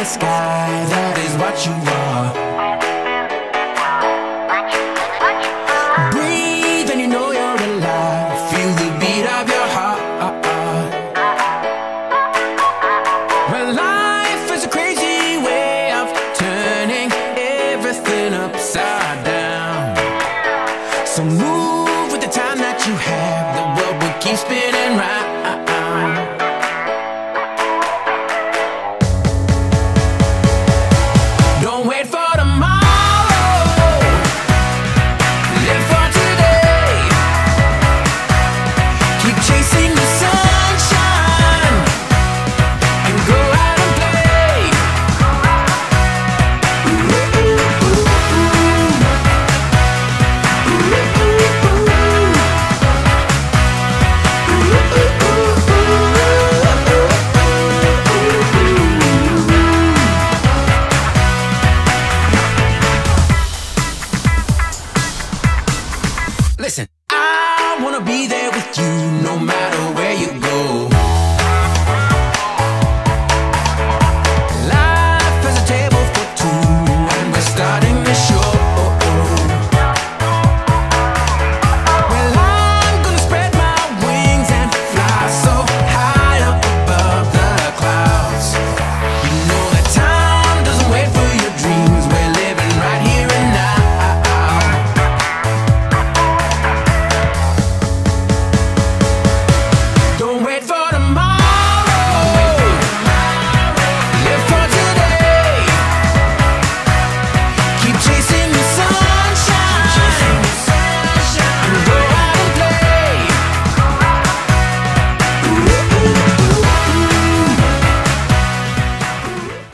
the sky, that is what you are. Breathe and you know you're alive. Feel the beat of your heart. Well, life is a crazy way of turning everything upside down. So move with the time that you have. The world will keep spinning round. Listen, I wanna be there with you no matter where you go.